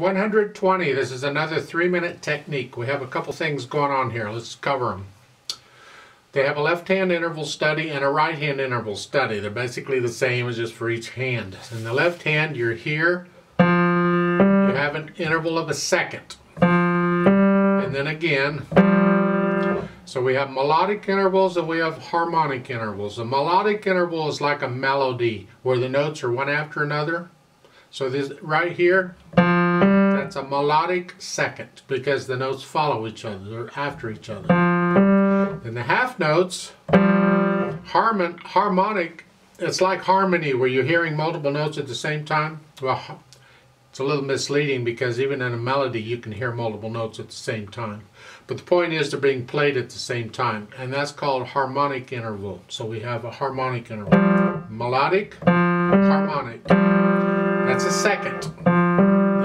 120. This is another three minute technique. We have a couple things going on here. Let's cover them. They have a left hand interval study and a right hand interval study. They're basically the same as just for each hand. In the left hand, you're here. You have an interval of a second. And then again. So we have melodic intervals and we have harmonic intervals. A melodic interval is like a melody where the notes are one after another. So this right here, that's a melodic second because the notes follow each other, they're after each other. Then the half notes, harmon, harmonic, it's like harmony where you're hearing multiple notes at the same time. Well, it's a little misleading because even in a melody you can hear multiple notes at the same time. But the point is they're being played at the same time and that's called harmonic interval. So we have a harmonic interval. Melodic, harmonic. That's a second.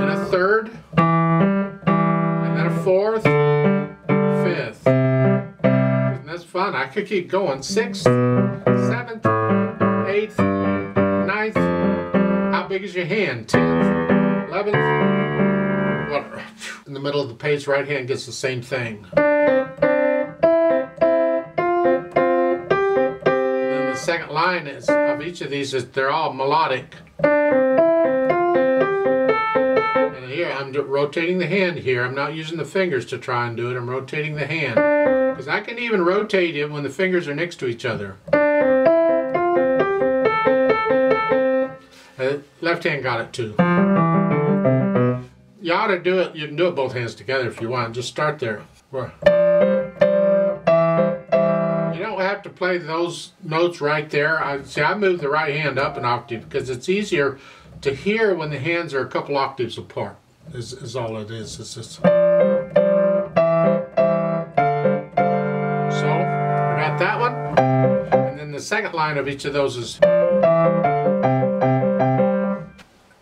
Then a third. And then a fourth. Fifth. And that's fun. I could keep going. Sixth, seventh, eighth, ninth. How big is your hand? Tenth, eleventh. What? In the middle of the page, right hand gets the same thing. then the second line is of each of these is they're all melodic. And here I'm rotating the hand here. I'm not using the fingers to try and do it. I'm rotating the hand. Because I can even rotate it when the fingers are next to each other. Uh, left hand got it too. You ought to do it. You can do it both hands together if you want. Just start there. You don't have to play those notes right there. I see. I move the right hand up an octave because it's easier to hear when the hands are a couple octaves apart. Is, is all it is. It's just. So I got that one, and then the second line of each of those is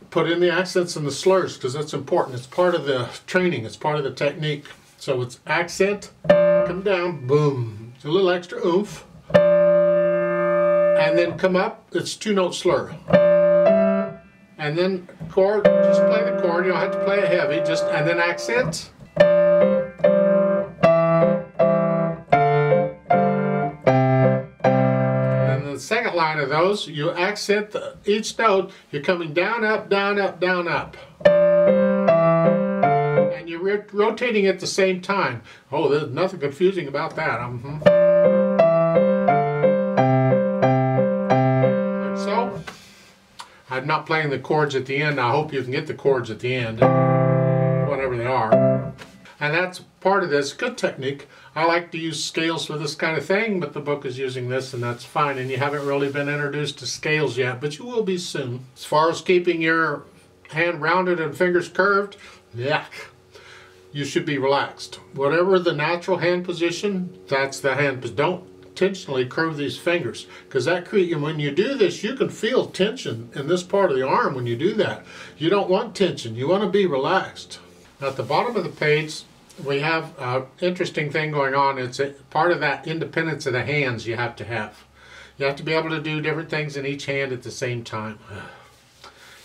put in the accents and the slurs because that's important. It's part of the training. It's part of the technique. So it's accent, come down, boom. It's a little extra oomph. And then come up, it's two note slur. And then chord, just play the chord. You don't have to play it heavy. Just and then accent. And the second line of those, you accent the, each note. You're coming down, up, down, up, down, up. And you're rotating at the same time. Oh, there's nothing confusing about that. Mm -hmm. I'm not playing the chords at the end. I hope you can get the chords at the end, whatever they are. And that's part of this. Good technique. I like to use scales for this kind of thing, but the book is using this, and that's fine. And you haven't really been introduced to scales yet, but you will be soon. As far as keeping your hand rounded and fingers curved, yeah, you should be relaxed. Whatever the natural hand position, that's the hand. Don't intentionally curve these fingers because that create when you do this you can feel tension in this part of the arm when you do that. You don't want tension. You want to be relaxed. At the bottom of the page we have an interesting thing going on. It's a, part of that independence of the hands you have to have. You have to be able to do different things in each hand at the same time.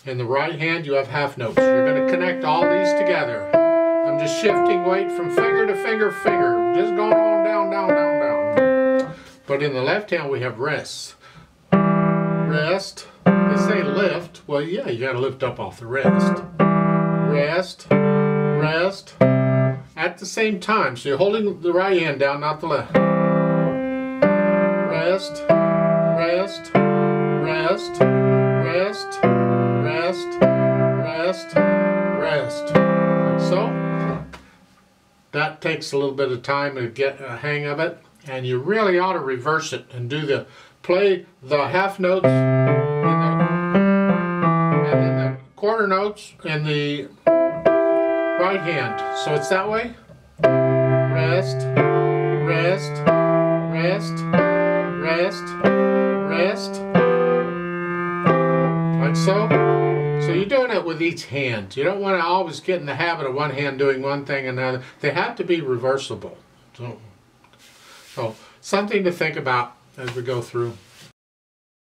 In the right hand you have half notes. You're going to connect all these together. I'm just shifting weight from finger to finger finger. Just going on down down down but in the left hand we have rests. Rest. They say lift. Well, yeah, you got to lift up off the rest. Rest. Rest. At the same time. So you're holding the right hand down, not the left. Rest. Rest. Rest. Rest. Rest. Rest. Rest. Like so. That takes a little bit of time to get a hang of it and you really ought to reverse it and do the play the half notes the, and then the quarter notes in the right hand. So it's that way. Rest, rest, rest, rest, rest. Like so. So you're doing it with each hand. You don't want to always get in the habit of one hand doing one thing and another. They have to be reversible. So so something to think about as we go through.